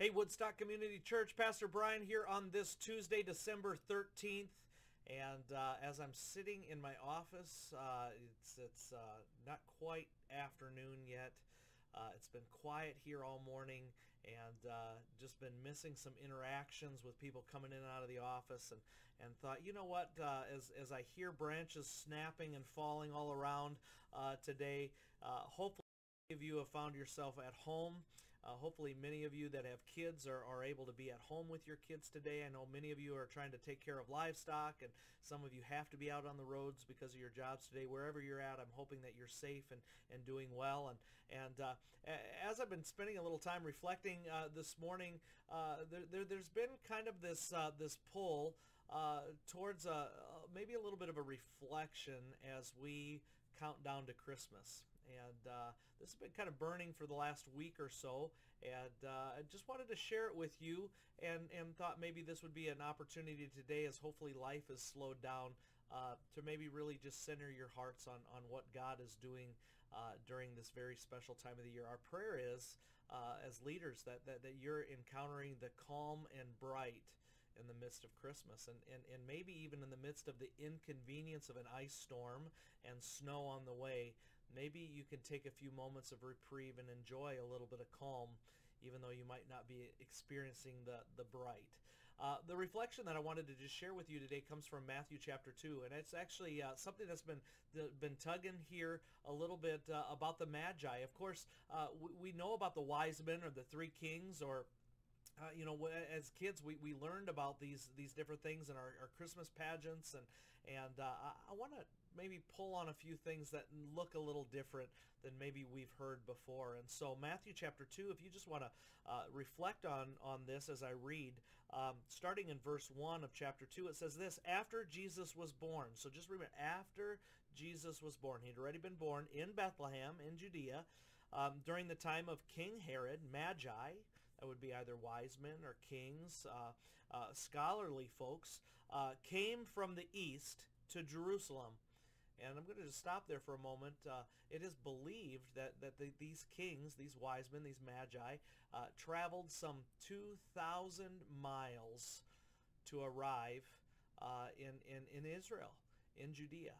Hey, Woodstock Community Church, Pastor Brian here on this Tuesday, December 13th. And uh, as I'm sitting in my office, uh, it's, it's uh, not quite afternoon yet. Uh, it's been quiet here all morning and uh, just been missing some interactions with people coming in and out of the office and, and thought, you know what, uh, as, as I hear branches snapping and falling all around today, hopefully you have found yourself at home. Uh, hopefully many of you that have kids are, are able to be at home with your kids today. I know many of you are trying to take care of livestock and some of you have to be out on the roads because of your jobs today. Wherever you're at, I'm hoping that you're safe and, and doing well. And, and uh, as I've been spending a little time reflecting uh, this morning, uh, there, there, has been kind of this, uh, this pull uh, towards a, maybe a little bit of a reflection as we count down to Christmas and uh, this has been kind of burning for the last week or so and uh, I just wanted to share it with you and, and thought maybe this would be an opportunity today as hopefully life has slowed down uh, to maybe really just center your hearts on, on what God is doing uh, during this very special time of the year. Our prayer is, uh, as leaders, that, that, that you're encountering the calm and bright in the midst of Christmas and, and, and maybe even in the midst of the inconvenience of an ice storm and snow on the way, maybe you can take a few moments of reprieve and enjoy a little bit of calm even though you might not be experiencing the, the bright. Uh, the reflection that I wanted to just share with you today comes from Matthew chapter 2, and it's actually uh, something that's been been tugging here a little bit uh, about the Magi. Of course, uh, we, we know about the wise men or the three kings or uh, you know, as kids, we, we learned about these these different things in our, our Christmas pageants, and and uh, I, I want to maybe pull on a few things that look a little different than maybe we've heard before. And so Matthew chapter 2, if you just want to uh, reflect on, on this as I read, um, starting in verse 1 of chapter 2, it says this, after Jesus was born. So just remember, after Jesus was born. He'd already been born in Bethlehem in Judea um, during the time of King Herod, Magi, that would be either wise men or kings, uh, uh, scholarly folks, uh, came from the east to Jerusalem. And I'm going to just stop there for a moment. Uh, it is believed that, that the, these kings, these wise men, these magi, uh, traveled some 2,000 miles to arrive uh, in, in, in Israel, in Judea.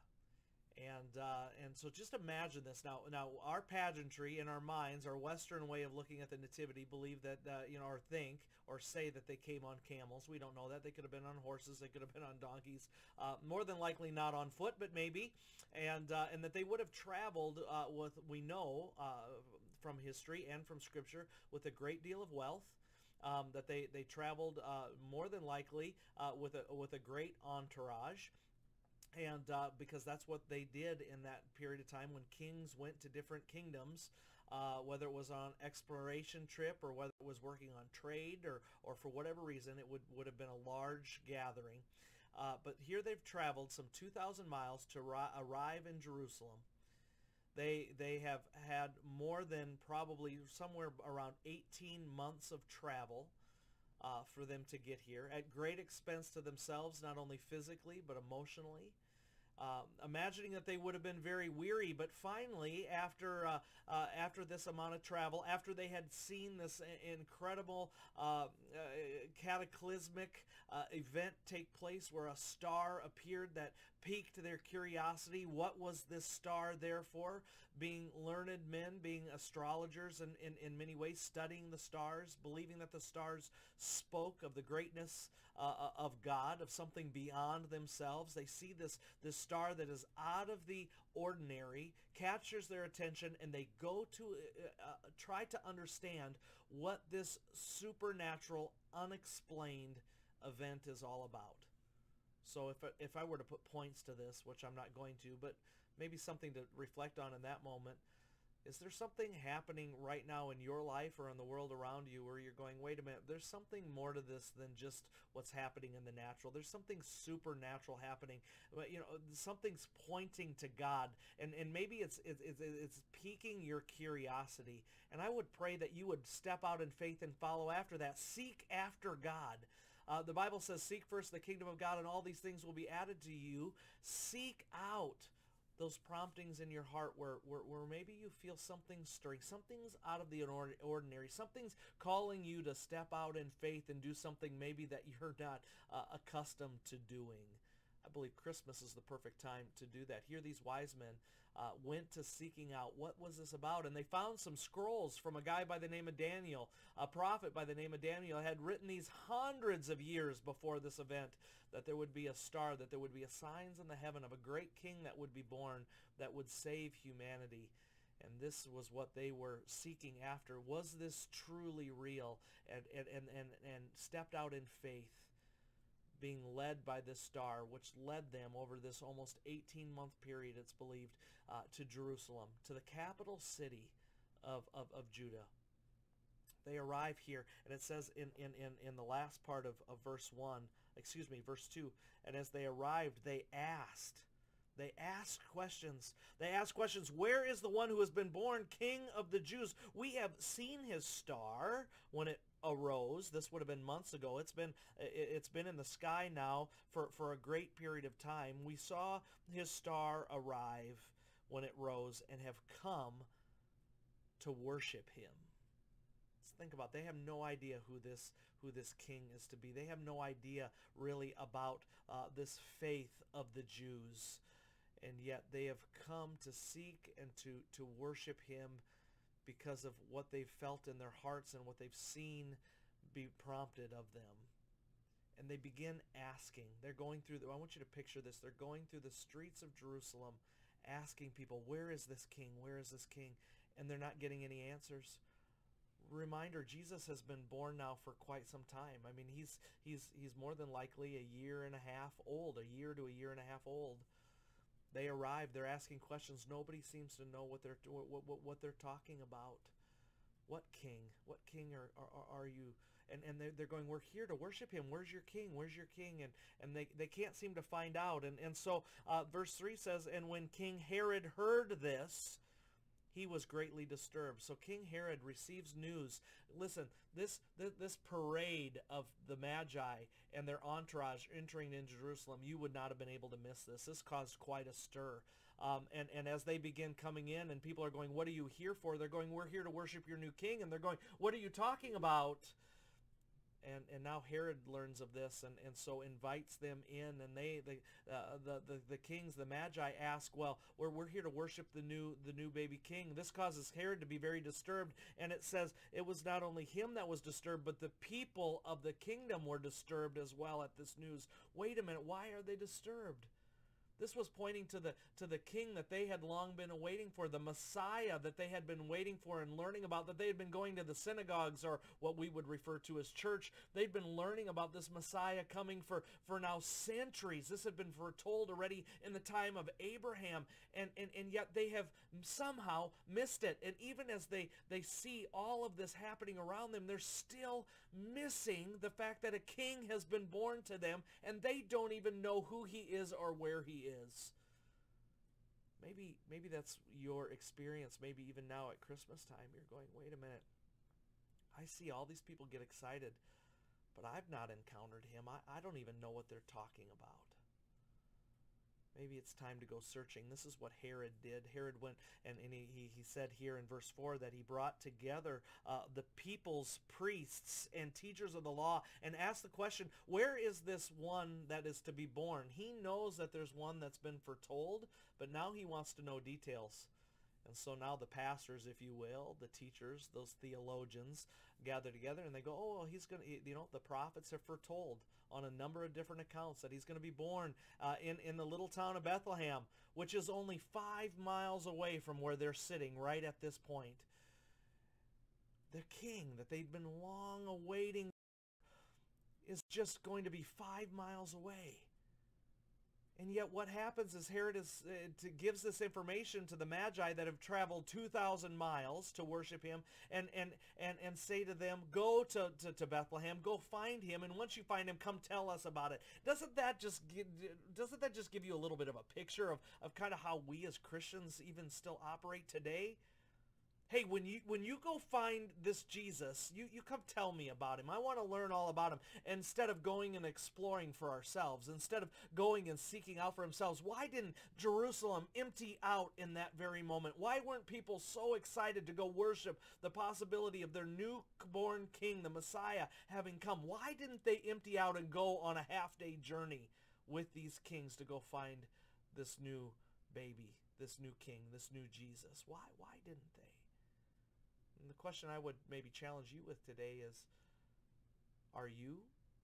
And uh, and so just imagine this now. Now our pageantry in our minds, our Western way of looking at the nativity, believe that uh, you know, or think or say that they came on camels. We don't know that. They could have been on horses. They could have been on donkeys. Uh, more than likely not on foot, but maybe. And uh, and that they would have traveled uh, with we know uh, from history and from Scripture with a great deal of wealth. Um, that they they traveled more than likely with a with a great entourage and uh, because that's what they did in that period of time when kings went to different kingdoms, uh, whether it was on exploration trip or whether it was working on trade or, or for whatever reason, it would, would have been a large gathering. Uh, but here they've traveled some 2,000 miles to arrive in Jerusalem. They, they have had more than probably somewhere around 18 months of travel. Uh, for them to get here at great expense to themselves, not only physically but emotionally. Um, imagining that they would have been very weary, but finally, after uh, uh, after this amount of travel, after they had seen this incredible uh, uh cataclysmic uh, event take place, where a star appeared that piqued their curiosity, what was this star there for? Being learned men, being astrologers, and in, in many ways studying the stars, believing that the stars spoke of the greatness uh, of God, of something beyond themselves. They see this this star that is out of the ordinary, captures their attention, and they go to uh, uh, try to understand what this supernatural, unexplained event is all about. So if, if I were to put points to this, which I'm not going to, but maybe something to reflect on in that moment, is there something happening right now in your life or in the world around you where you're going, wait a minute, there's something more to this than just what's happening in the natural. There's something supernatural happening. But, You know, something's pointing to God. And, and maybe it's, it's, it's, it's piquing your curiosity. And I would pray that you would step out in faith and follow after that. Seek after God. Uh, the Bible says, seek first the kingdom of God and all these things will be added to you. Seek out those promptings in your heart where, where, where maybe you feel something stirring, something's out of the ordinary, something's calling you to step out in faith and do something maybe that you're not uh, accustomed to doing. Believe Christmas is the perfect time to do that. Here these wise men uh, went to seeking out what was this about, and they found some scrolls from a guy by the name of Daniel, a prophet by the name of Daniel, had written these hundreds of years before this event that there would be a star, that there would be a signs in the heaven of a great king that would be born that would save humanity. And this was what they were seeking after. Was this truly real? And, and, and, and, and stepped out in faith, being led by this star, which led them over this almost 18-month period, it's believed, uh, to Jerusalem, to the capital city of, of, of Judah. They arrive here, and it says in, in, in, in the last part of, of verse 1, excuse me, verse 2, and as they arrived, they asked, they asked questions. They asked questions. Where is the one who has been born king of the Jews? We have seen his star when it arose. This would have been months ago. It's been it's been in the sky now for, for a great period of time. We saw his star arrive when it rose and have come to worship him. Let's think about it. they have no idea who this who this king is to be. They have no idea really about uh, this faith of the Jews. And yet they have come to seek and to, to worship him because of what they've felt in their hearts and what they've seen be prompted of them. And they begin asking. They're going through, the, I want you to picture this. They're going through the streets of Jerusalem asking people, where is this king? Where is this king? And they're not getting any answers. Reminder, Jesus has been born now for quite some time. I mean, he's, he's, he's more than likely a year and a half old, a year to a year and a half old. They arrive, they're asking questions. Nobody seems to know what they're, what, what, what they're talking about. What king? What king are, are, are you? and, and they're, they're going, we're here to worship him. Where's your king? Where's your king? And, and they, they can't seem to find out. And, and so uh, verse 3 says, and when King Herod heard this, he was greatly disturbed. So King Herod receives news. Listen, this, this, parade of the Magi and their entourage entering in Jerusalem, you would not have been able to miss this. This caused quite a stir. Um, and, and as they begin coming in and people are going, what are you here for? They're going, we're here to worship your new king. And they're going, what are you talking about? And and now Herod learns of this and, and so invites them in and they the, uh, the the the kings the magi ask well we're, we're here to worship the new the new baby king. This causes Herod to be very disturbed and it says it was not only him that was disturbed but the people of the kingdom were disturbed as well at this news. Wait a minute why are they disturbed this was pointing to the, to the king that they had long been awaiting for, the Messiah that they had been waiting for and learning about, that they had been going to the synagogues or what we would refer to as church. They'd been learning about this Messiah coming for, for now centuries. This had been foretold already in the time of Abraham, and, and, and yet they have somehow missed it. And even as they, they see all of this happening around them, they're still missing the fact that a king has been born to them, and they don't even know who he is or where he is. Maybe, maybe that's your experience. Maybe even now at Christmas time, you're going, wait a minute. I see all these people get excited, but I've not encountered him. I, I don't even know what they're talking about. Maybe it's time to go searching. This is what Herod did. Herod went and, and he, he said here in verse 4 that he brought together uh, the people's priests and teachers of the law and asked the question, where is this one that is to be born? He knows that there's one that's been foretold, but now he wants to know details. And so now the pastors, if you will, the teachers, those theologians, gather together and they go, oh, well, he's going to, you know, the prophets have foretold on a number of different accounts that he's going to be born uh, in, in the little town of Bethlehem, which is only five miles away from where they're sitting right at this point. The king that they'd been long awaiting is just going to be five miles away. And yet what happens is Herod is, uh, gives this information to the Magi that have traveled 2,000 miles to worship him and, and, and, and say to them, go to, to, to, Bethlehem, go find him, and once you find him, come tell us about it. Doesn't that just give, doesn't that just give you a little bit of a picture of, of kind of how we as Christians even still operate today? Hey, when you when you go find this Jesus, you, you come tell me about him. I want to learn all about him. Instead of going and exploring for ourselves, instead of going and seeking out for themselves, why didn't Jerusalem empty out in that very moment? Why weren't people so excited to go worship the possibility of their newborn king, the Messiah, having come? Why didn't they empty out and go on a half-day journey with these kings to go find this new baby, this new king, this new Jesus? Why? Why didn't they? And the question I would maybe challenge you with today is, are you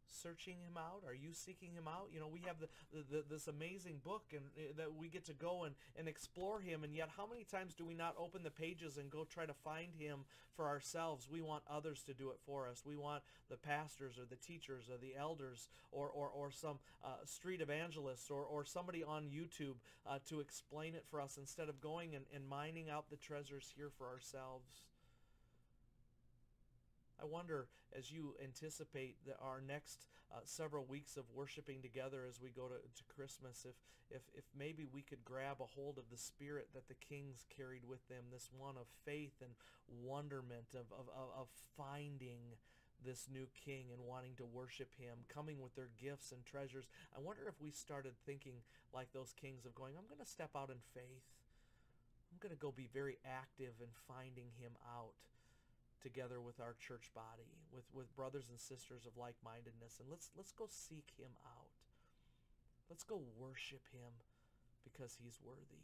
searching him out? Are you seeking him out? You know, we have the, the, this amazing book and uh, that we get to go and, and explore him. And yet how many times do we not open the pages and go try to find him for ourselves? We want others to do it for us. We want the pastors or the teachers or the elders or, or, or some uh, street evangelists or, or somebody on YouTube uh, to explain it for us instead of going and, and mining out the treasures here for ourselves. I wonder as you anticipate the, our next uh, several weeks of worshiping together as we go to, to Christmas, if, if, if maybe we could grab a hold of the spirit that the kings carried with them, this one of faith and wonderment, of, of, of finding this new king and wanting to worship him, coming with their gifts and treasures. I wonder if we started thinking like those kings of going, I'm going to step out in faith. I'm going to go be very active in finding him out together with our church body, with, with brothers and sisters of like-mindedness, and let's, let's go seek him out. Let's go worship him because he's worthy.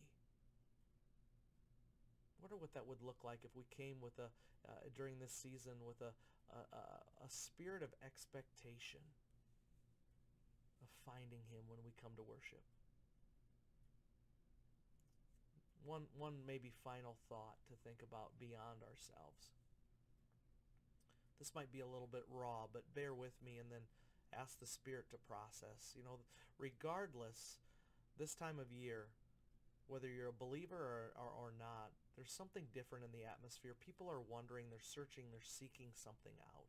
I wonder what that would look like if we came with a, uh, during this season with a, a, a spirit of expectation of finding him when we come to worship. One, one maybe final thought to think about beyond ourselves. This might be a little bit raw, but bear with me and then ask the Spirit to process. You know, regardless, this time of year, whether you're a believer or, or, or, not, there's something different in the atmosphere. People are wondering, they're searching, they're seeking something out.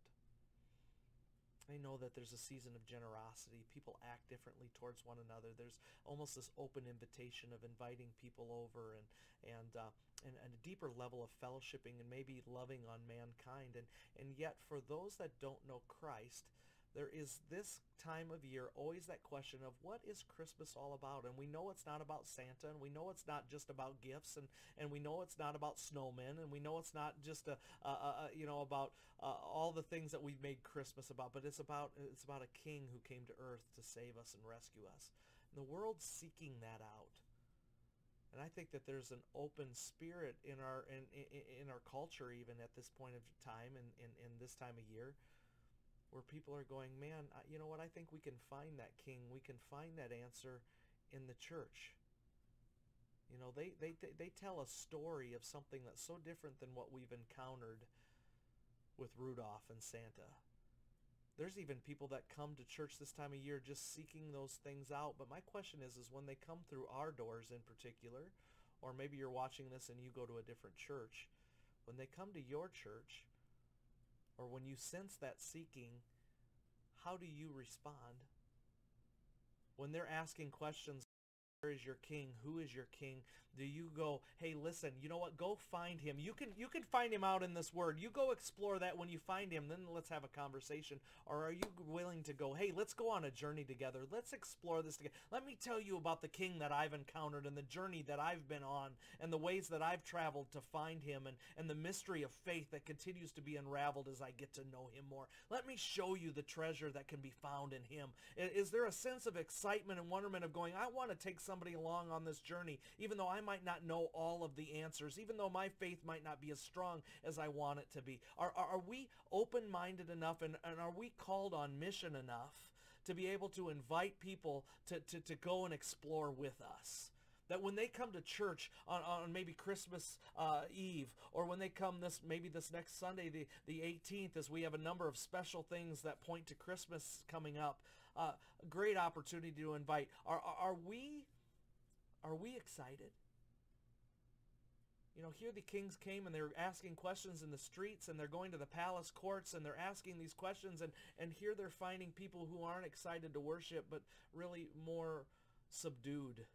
I know that there's a season of generosity. People act differently towards one another. There's almost this open invitation of inviting people over and and uh, and, and a deeper level of fellowshipping and maybe loving on mankind. And and yet for those that don't know Christ, there is this time of year always that question of what is Christmas all about? And we know it's not about Santa, and we know it's not just about gifts, and, and we know it's not about snowmen, and we know it's not just a, a, a you know about uh, all the things that we've made Christmas about, but it's about it's about a King who came to earth to save us and rescue us. And the world's seeking that out. And I think that there's an open spirit in our in, in, in our culture even at this point of time and in, in, in this time of year where people are going, man, you know what, I think we can find that king. We can find that answer in the church. You know, they, they, they tell a story of something that's so different than what we've encountered with Rudolph and Santa. There's even people that come to church this time of year just seeking those things out. But my question is, is when they come through our doors in particular, or maybe you're watching this and you go to a different church, when they come to your church, or when you sense that seeking, how do you respond? When they're asking questions, is your king? Who is your king? Do you go, hey, listen, you know what? Go find him. You can you can find him out in this word. You go explore that when you find him, then let's have a conversation. Or are you willing to go, hey, let's go on a journey together. Let's explore this together. Let me tell you about the king that I've encountered and the journey that I've been on and the ways that I've traveled to find him and, and the mystery of faith that continues to be unraveled as I get to know him more. Let me show you the treasure that can be found in him. Is there a sense of excitement and wonderment of going, I want to take somebody along on this journey, even though I might not know all of the answers, even though my faith might not be as strong as I want it to be. Are, are, are we open-minded enough and, and are we called on mission enough to be able to invite people to, to, to go and explore with us? that when they come to church on, on maybe Christmas uh, Eve or when they come this maybe this next Sunday the, the 18th as we have a number of special things that point to Christmas coming up uh, great opportunity to invite are, are we are we excited? You know, here the kings came and they're asking questions in the streets and they're going to the palace courts and they're asking these questions and, and here they're finding people who aren't excited to worship but really more subdued,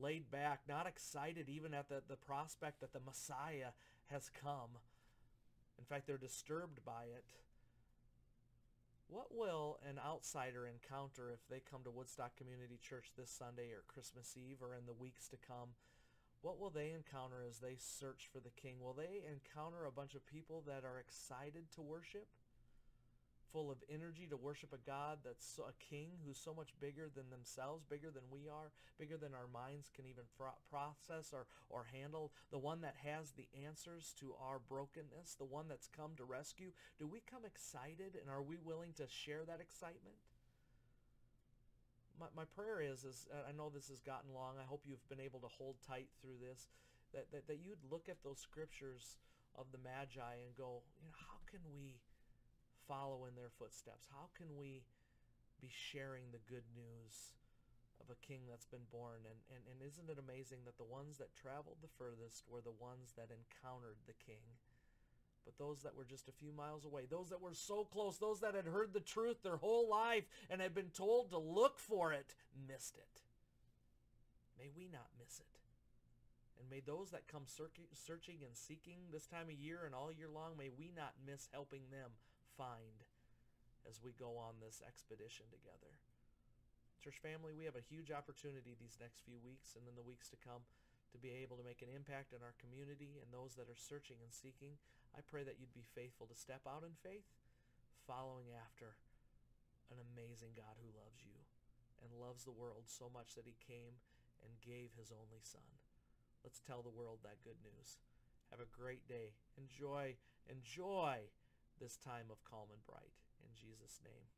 laid back, not excited even at the, the prospect that the Messiah has come. In fact, they're disturbed by it. What will an outsider encounter if they come to Woodstock Community Church this Sunday or Christmas Eve or in the weeks to come? What will they encounter as they search for the King? Will they encounter a bunch of people that are excited to worship? Full of energy to worship a God that's a king who's so much bigger than themselves, bigger than we are, bigger than our minds can even process or, or handle, the one that has the answers to our brokenness, the one that's come to rescue. Do we come excited and are we willing to share that excitement? My, my prayer is, is uh, I know this has gotten long. I hope you've been able to hold tight through this, that, that, that you'd look at those scriptures of the Magi and go, you know, how can we follow in their footsteps? How can we be sharing the good news of a king that's been born? And, and, and isn't it amazing that the ones that traveled the furthest were the ones that encountered the king? But those that were just a few miles away, those that were so close, those that had heard the truth their whole life and had been told to look for it, missed it. May we not miss it. And may those that come searching and seeking this time of year and all year long, may we not miss helping them find as we go on this expedition together. Church family, we have a huge opportunity these next few weeks and in the weeks to come to be able to make an impact in our community and those that are searching and seeking. I pray that you'd be faithful to step out in faith, following after an amazing God who loves you and loves the world so much that he came and gave his only son. Let's tell the world that good news. Have a great day. Enjoy, enjoy this time of calm and bright. In Jesus' name.